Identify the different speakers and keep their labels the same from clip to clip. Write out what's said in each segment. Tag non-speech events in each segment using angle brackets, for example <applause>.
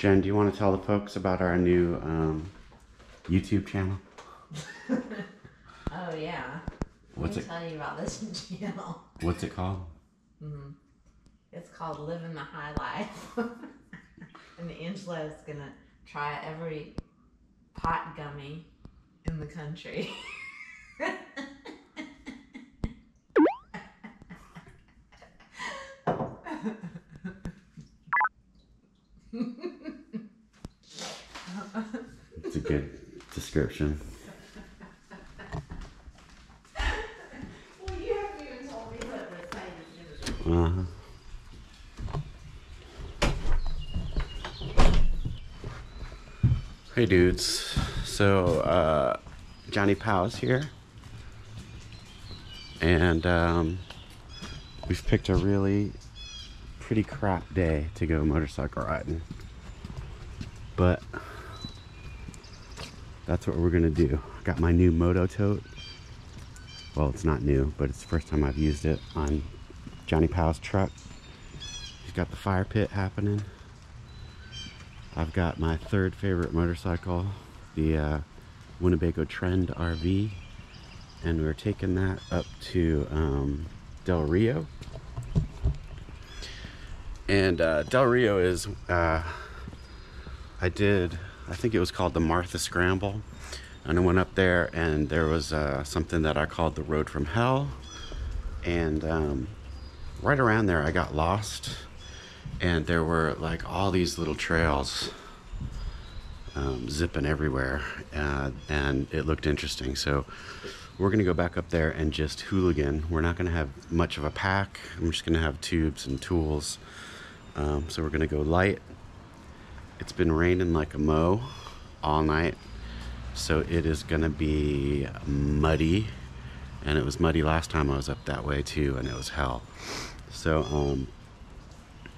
Speaker 1: Jen, do you want to tell the folks about our new um, YouTube channel?
Speaker 2: Oh yeah.
Speaker 1: What's
Speaker 2: Let
Speaker 1: it?
Speaker 2: me tell you about this <laughs> channel.
Speaker 1: What's it called?
Speaker 2: hmm It's called Living the High Life. <laughs> and Angela is gonna try every pot gummy in the country. <laughs>
Speaker 1: It's a good description.
Speaker 2: well, you haven't even told me what the site is.
Speaker 1: Uh-huh. Hey dudes. So uh Johnny Pow's here. And um we've picked a really pretty crap day to go motorcycle riding. But that's what we're gonna do. Got my new moto tote. Well, it's not new, but it's the first time I've used it on Johnny Pow's truck. He's got the fire pit happening. I've got my third favorite motorcycle, the uh, Winnebago Trend RV, and we're taking that up to um, Del Rio. And uh, Del Rio is, uh, I did, I think it was called the Martha Scramble. And I went up there, and there was uh, something that I called the Road from Hell. And um, right around there, I got lost, and there were like all these little trails um, zipping everywhere, uh, and it looked interesting. So we're gonna go back up there and just hooligan. We're not gonna have much of a pack. I'm just gonna have tubes and tools. Um, so we're gonna go light. It's been raining like a mow all night, so it is gonna be muddy and it was muddy last time I was up that way too, and it was hell. So um,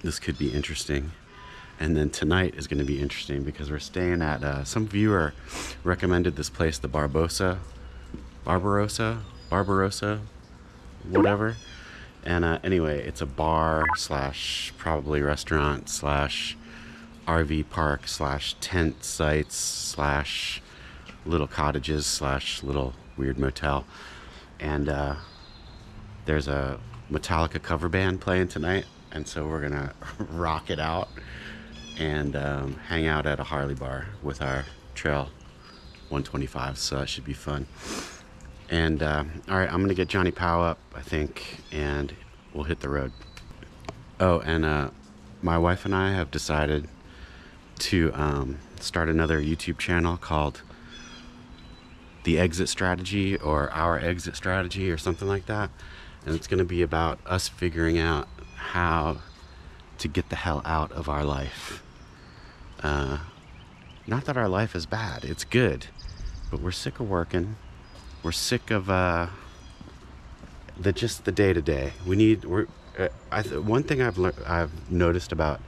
Speaker 1: this could be interesting. And then tonight is going to be interesting because we're staying at uh, some viewer recommended this place, the Barbosa, Barbarossa, Barbarossa, whatever. And uh, anyway, it's a bar slash probably restaurant slash RV park slash tent sites slash little cottages slash little weird motel and uh, there's a Metallica cover band playing tonight, and so we're gonna <laughs> rock it out and um, hang out at a Harley bar with our Trail 125. So that should be fun. And uh, all right, I'm gonna get Johnny Pow up, I think, and we'll hit the road. Oh, and uh, my wife and I have decided to um, start another YouTube channel called the exit strategy or our exit strategy or something like that. And it's going to be about us figuring out how to get the hell out of our life. Uh, not that our life is bad, it's good, but we're sick of working. We're sick of uh, the just the day to day. We need. We're. Uh, I one thing I've I've noticed about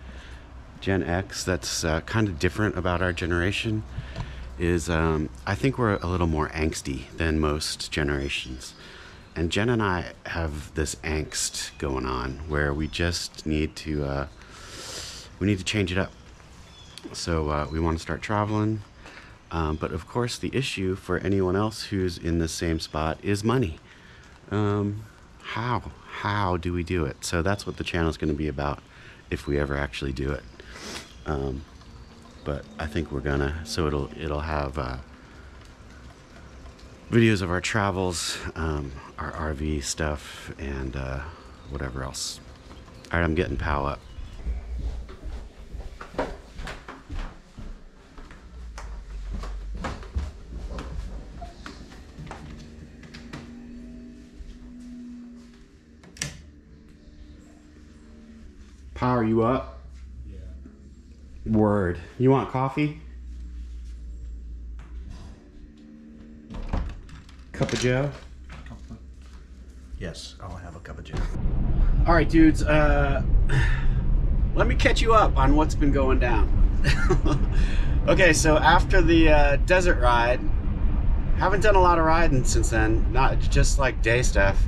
Speaker 1: Gen X that's uh, kind of different about our generation is um, I think we're a little more angsty than most generations. And Jen and I have this angst going on where we just need to uh, we need to change it up. So uh, we want to start traveling. Um, but of course, the issue for anyone else who's in the same spot is money. Um, how? How do we do it? So that's what the channel is going to be about if we ever actually do it. Um, but I think we're gonna. So it'll it'll have uh, videos of our travels, um, our RV stuff, and uh, whatever else. All right, I'm getting Pow up. Power you up? Word. You want coffee? Cup of Joe?
Speaker 3: Yes, I'll have a cup of Joe.
Speaker 1: All right, dudes. Uh, <sighs> let me catch you up on what's been going down. <laughs> okay, so after the uh, desert ride, haven't done a lot of riding since then. Not just like day stuff.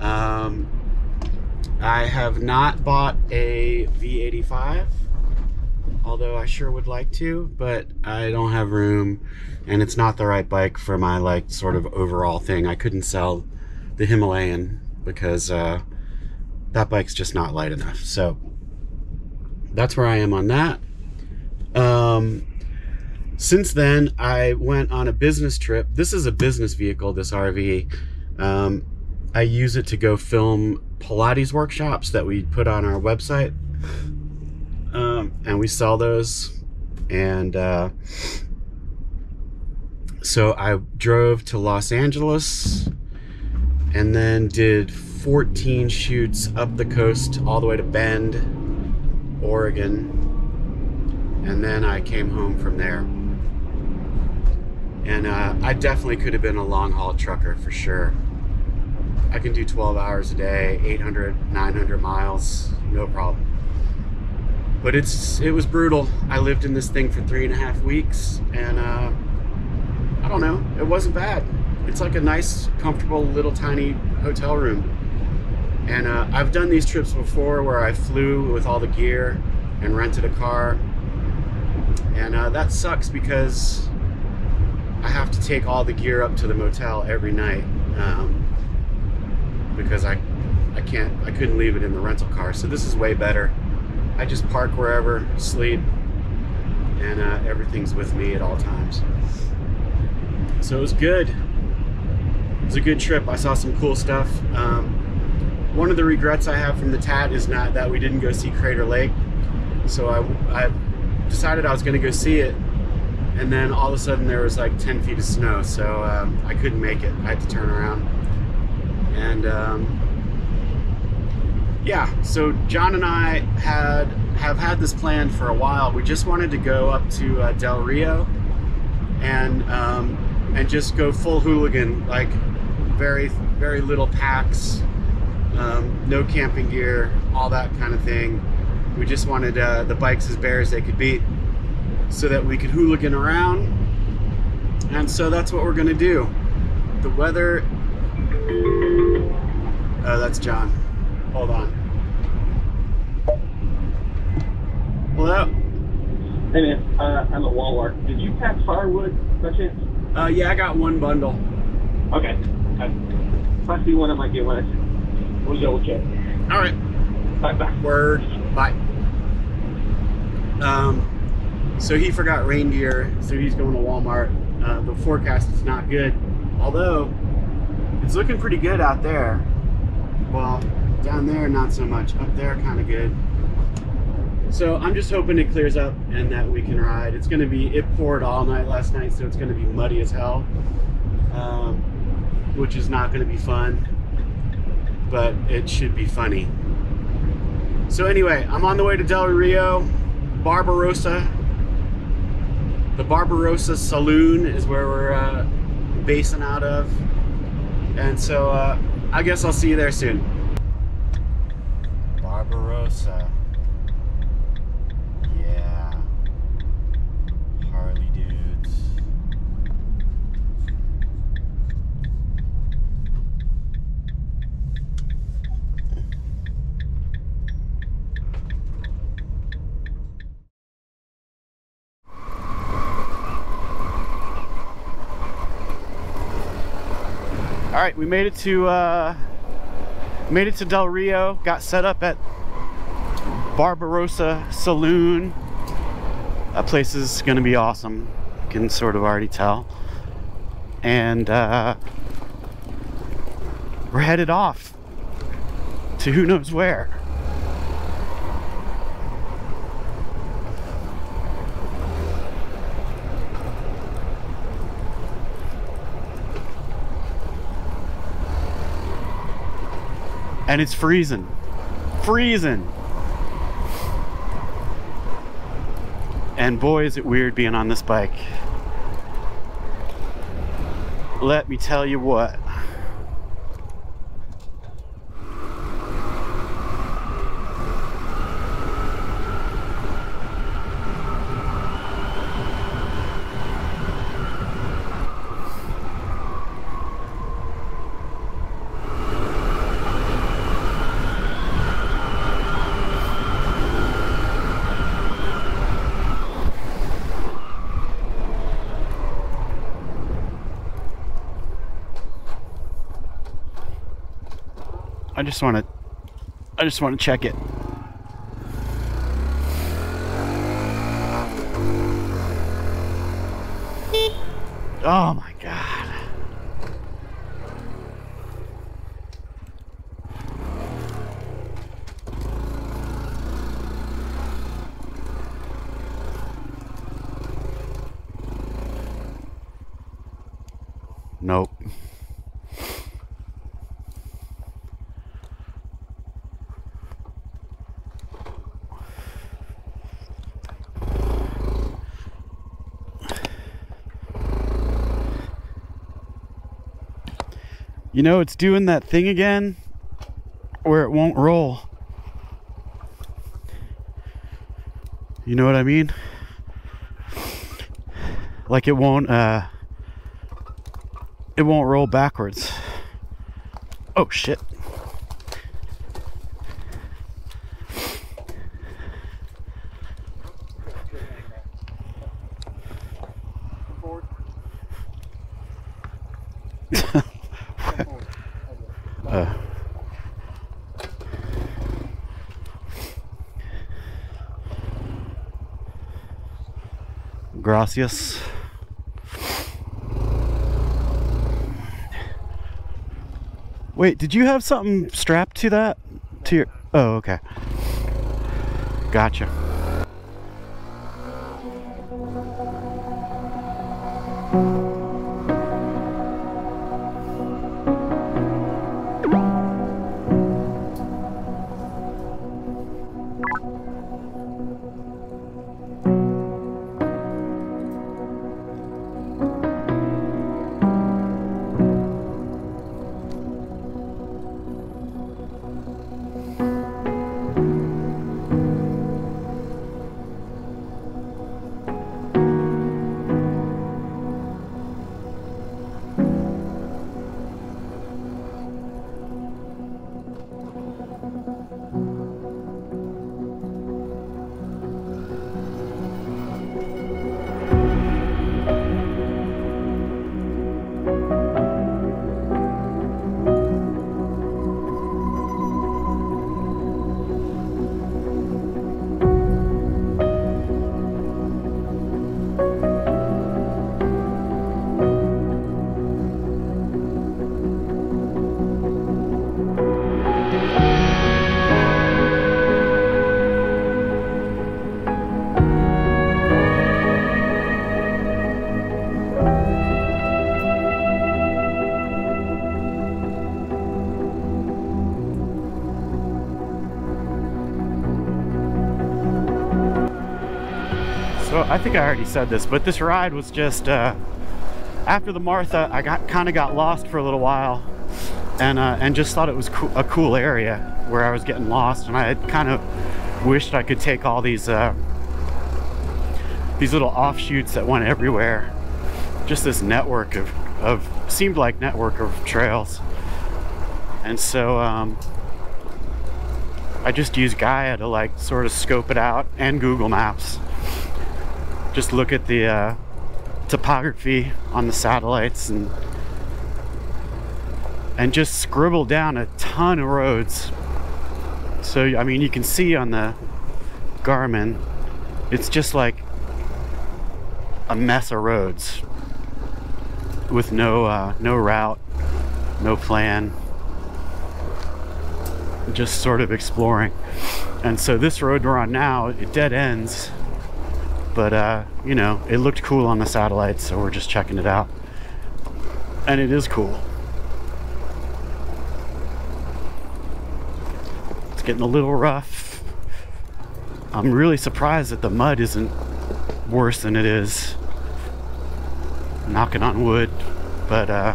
Speaker 1: Um, I have not bought a V85. Although I sure would like to, but I don't have room and it's not the right bike for my like sort of overall thing. I couldn't sell the Himalayan because uh, that bike's just not light enough. So that's where I am on that. Um, since then, I went on a business trip. This is a business vehicle, this RV. Um, I use it to go film Pilates workshops that we put on our website. Um, and we sell those. And uh, so I drove to Los Angeles and then did 14 shoots up the coast all the way to Bend, Oregon. And then I came home from there. And uh, I definitely could have been a long haul trucker for sure. I can do 12 hours a day, 800, 900 miles, no problem. But it's it was brutal. I lived in this thing for three and a half weeks, and uh, I don't know, it wasn't bad. It's like a nice, comfortable little tiny hotel room. And uh, I've done these trips before where I flew with all the gear and rented a car. And uh, that sucks because I have to take all the gear up to the motel every night um, because I, I can't, I couldn't leave it in the rental car. So this is way better. I just park wherever, sleep, and uh, everything's with me at all times. So it was good. It was a good trip. I saw some cool stuff. Um, one of the regrets I have from the TAT is not that we didn't go see Crater Lake. So I, I decided I was going to go see it and then all of a sudden there was like 10 feet of snow so um, I couldn't make it I had to turn around and um, yeah so John and I had have had this plan for a while we just wanted to go up to uh, Del Rio and um, and just go full hooligan like very very little packs um, no camping gear all that kind of thing we just wanted uh, the bikes as bare as they could be so that we could hooligan around. And so that's what we're gonna do. The weather, oh, that's John. Hold on. Hello?
Speaker 3: Hey man, uh, I'm at Walmart. Did you pack firewood by chance?
Speaker 1: Uh, yeah, I got one bundle.
Speaker 3: Okay. If I see one, I might get one. We'll double check.
Speaker 1: All right.
Speaker 3: Bye bye.
Speaker 1: Word. Bye. Um, so he forgot reindeer, so he's going to Walmart. Uh, the forecast is not good, although it's looking pretty good out there. Well, down there, not so much. Up there, kind of good. So I'm just hoping it clears up and that we can ride. It's going to be, it poured all night last night, so it's going to be muddy as hell, um, which is not going to be fun, but it should be funny. So anyway, I'm on the way to Del Rio, Barbarossa, the Barbarossa Saloon is where we're uh, basing out of. And so uh, I guess I'll see you there soon. Barbarossa. Yeah. Harley dudes. All right, we made it to uh, made it to Del Rio. Got set up at Barbarossa Saloon. That place is gonna be awesome. You can sort of already tell. And uh, we're headed off to who knows where. and it's freezing. Freezing. And boy, is it weird being on this bike. Let me tell you what. Just want to I just want to check it. Oh my You know, it's doing that thing again where it won't roll. You know what I mean? Like it won't uh it won't roll backwards. Oh shit. Uh, gracias. Wait, did you have something strapped to that? To your. Oh, okay. Gotcha. I think I already said this, but this ride was just uh, after the Martha. I got kind of got lost for a little while, and uh, and just thought it was coo- a cool area where I was getting lost, and I had kind of wished I could take all these uh, these little offshoots that went everywhere. Just this network of of seemed like network of trails, and so. Um, I just used Gaia to like sort of scope it out and Google Maps just look at the uh, topography on the satellites and and just scribble down a ton of roads. So I mean, you can see on the Garmin, it's just like a mess of roads with no uh, no route, no plan, just sort of exploring. And so this road we're on now, it dead ends but uh, you know, it looked cool on the satellite, so we're just checking it out. And it is cool. It's getting a little rough. I'm really surprised that the mud isn't worse than it is. Knocking on wood, but uh,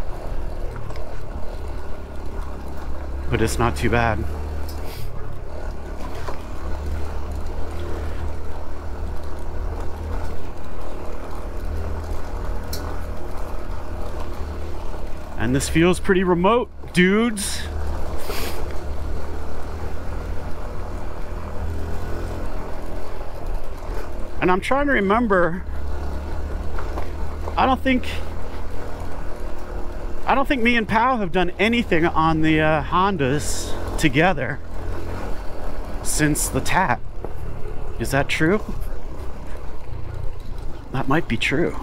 Speaker 1: but it's not too bad. And this feels pretty remote, dudes. And I'm trying to remember. I don't think. I don't think me and Pow have done anything on the uh, Hondas. together since the TAT. Is that true? That might be true.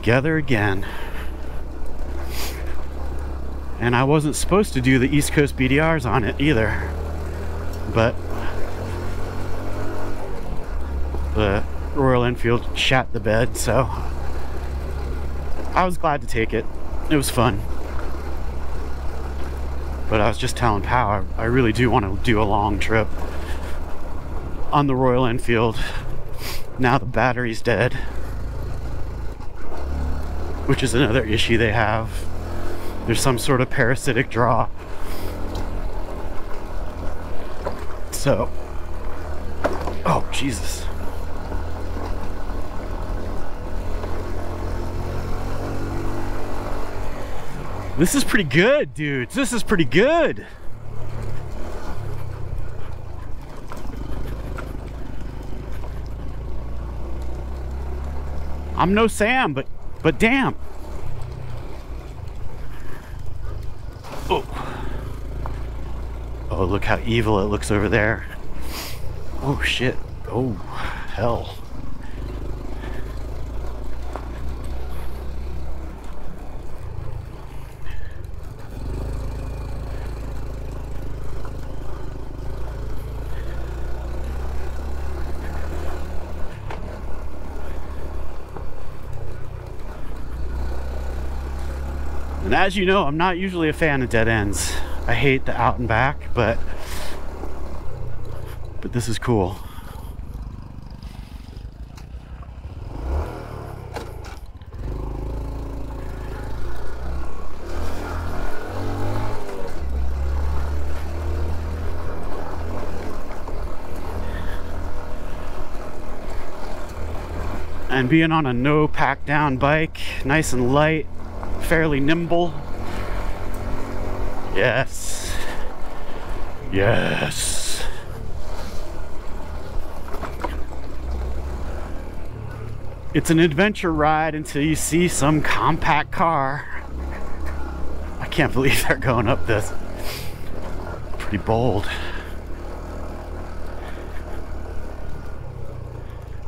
Speaker 1: Together again. And I wasn't supposed to do the East Coast BDRs on it either. But the Royal Enfield shat the bed, so I was glad to take it. It was fun. But I was just telling Pow, I, I really do want to do a long trip on the Royal Enfield. Now the battery's dead, which is another issue they have. There's some sort of parasitic draw. So, oh, Jesus. This is pretty good, dudes. This is pretty good. I'm no Sam, but but damn. Oh. Oh, look how evil it looks over there. Oh shit. Oh, hell. As you know, I'm not usually a fan of dead ends. I hate the out and back, but but this is cool. And being on a no pack down bike, nice and light, fairly nimble. Yes. Yes. It's an adventure ride until you see some compact car. I can't believe <laughs> they're going up this. Pretty bold.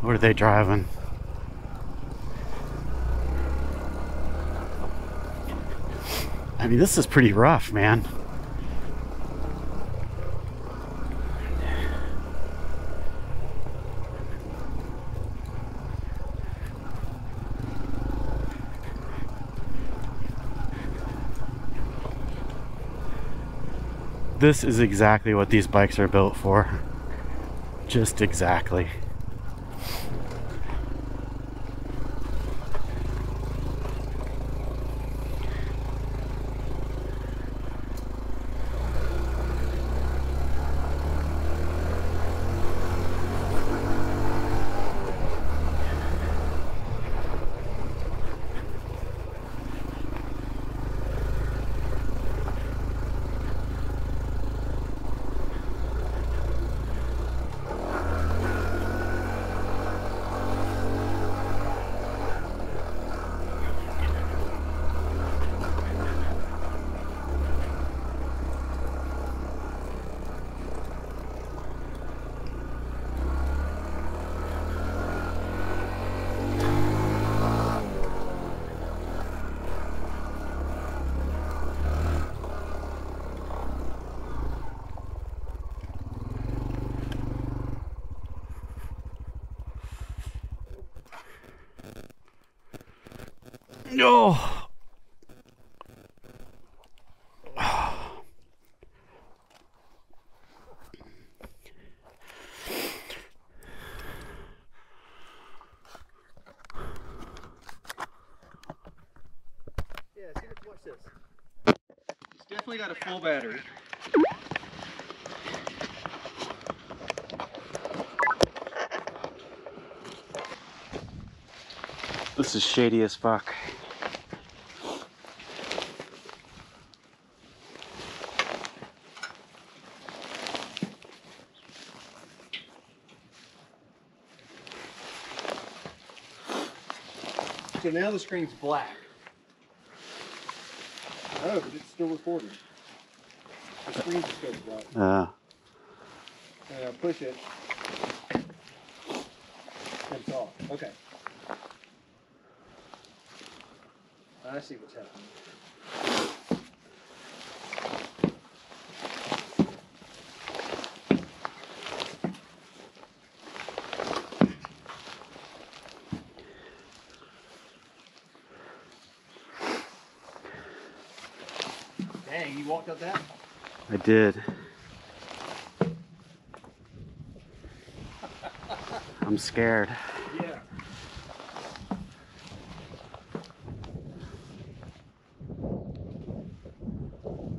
Speaker 1: What are they driving? I mean, this is pretty rough, man. This is exactly what these bikes are built for. Just exactly. No.
Speaker 4: Yeah, see, watch this. It's definitely got a full battery.
Speaker 1: This is shady as fuck.
Speaker 4: So now the screen's black. Oh, but it's still recording. The screen's still black.
Speaker 1: Uh,
Speaker 4: And I push it. It's off. Okay. I see what's happening. You walked up that?
Speaker 1: I did. I'm scared.
Speaker 4: Yeah. I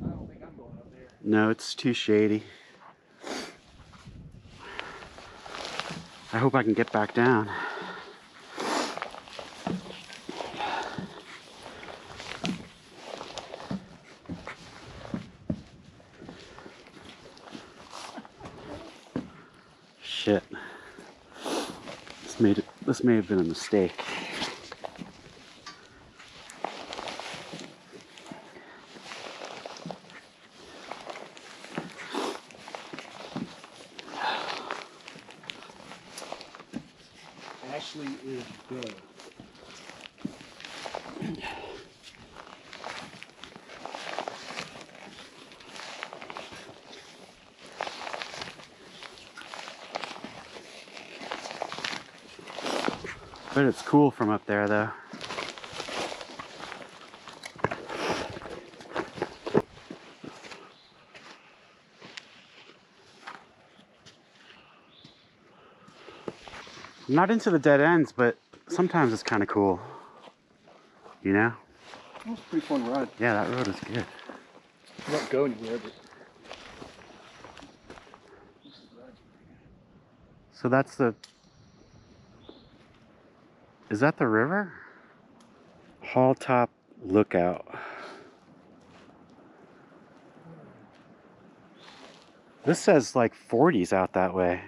Speaker 4: don't think I'm going up there.
Speaker 1: No, it's too shady. I hope I can get back down. Shit. This made it this may have been a mistake.
Speaker 4: Ashley is good.
Speaker 1: But it's cool from up there though. I'm not into the dead ends, but sometimes it's kind of cool. You know?
Speaker 4: That was a pretty fun ride.
Speaker 1: Yeah, that road is good.
Speaker 4: I won't go anywhere, but
Speaker 1: So that's the. Is that the river? Hall Top Lookout. This says like 40s out that way.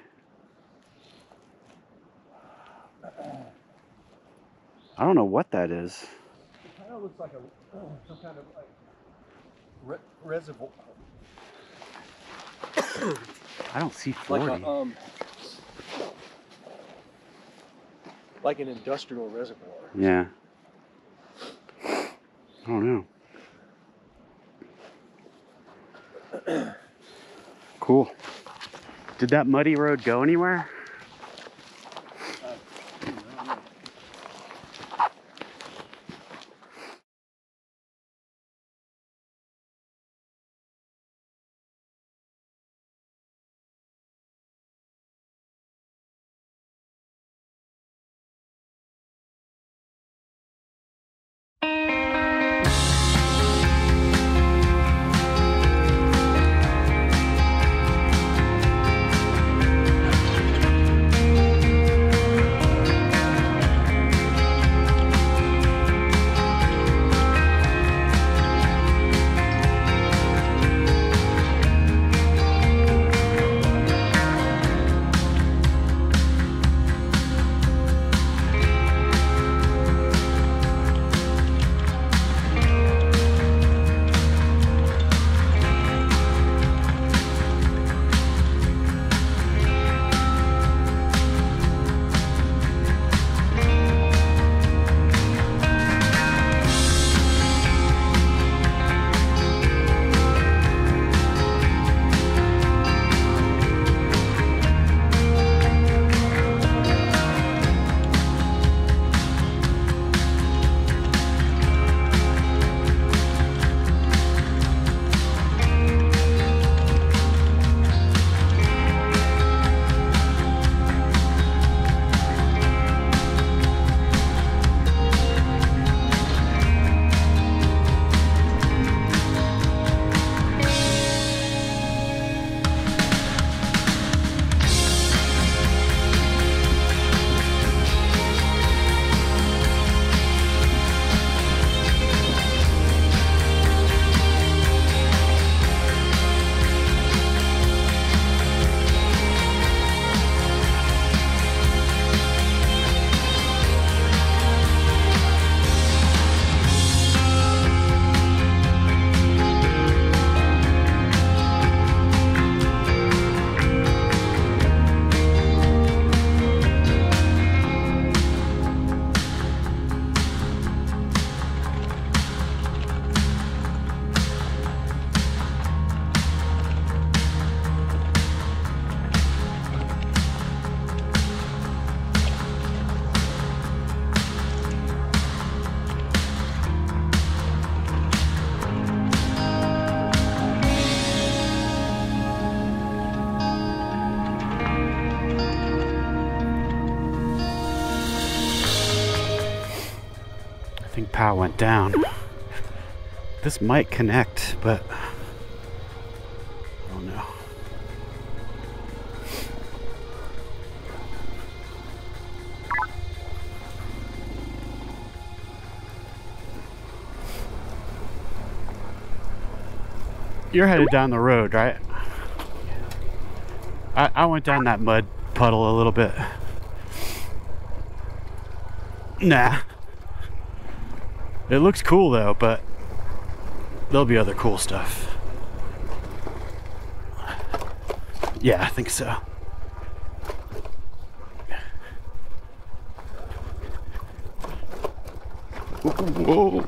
Speaker 1: I don't know what that is.
Speaker 4: it kind of looks like a some kind of like re- reservoir,
Speaker 1: I don't see
Speaker 4: like
Speaker 1: 40.
Speaker 4: a um, like an industrial reservoir.
Speaker 1: Yeah. I don't know. cool. Did that muddy road go anywhere? POW went down. This might connect, but don't know. You're headed down the road, right? I, I went down that mud puddle a little bit. Nah. It looks cool though, but there'll be other cool stuff. Yeah, I think so. Whoa.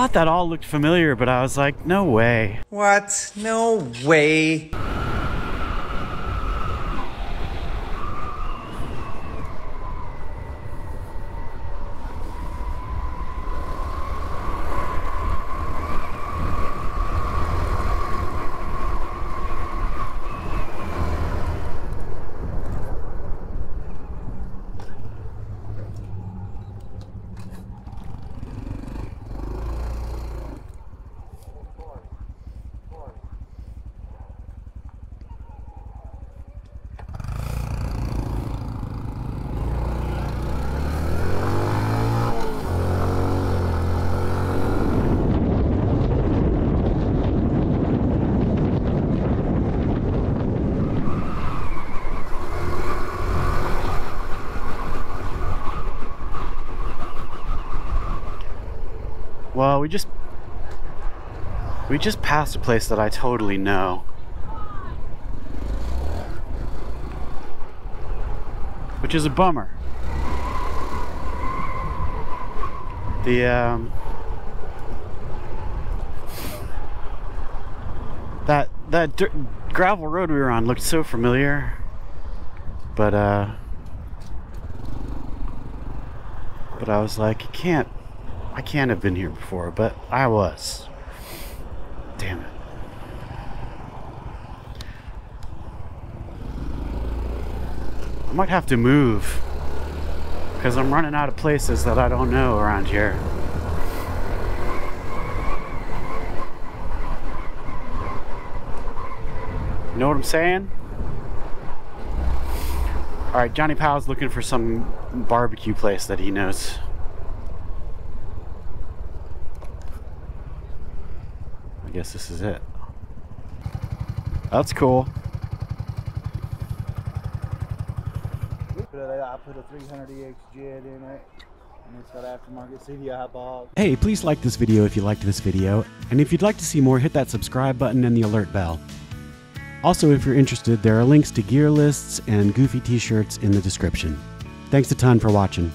Speaker 1: Thought that all looked familiar, but I was like, no way.
Speaker 5: What? No way.
Speaker 1: We just we just passed a place that I totally know. Which is a bummer. The um that that dirt, gravel road we were on looked so familiar. But uh but I was like, you can't I can't have been here before, but I was. Damn it. I might have to move because I'm running out of places that I don't know around here. You know what I'm saying? Alright, Johnny Pow's looking for some barbecue place that he knows. Guess this is it. That's cool.
Speaker 6: I put a 300EX jet in it, and it's got aftermarket CDI box.
Speaker 1: Hey, please like this video if you liked this video, and if you'd like to see more, hit that subscribe button and the alert bell. Also, if you're interested, there are links to gear lists and goofy t-shirts in the description. Thanks a ton for watching.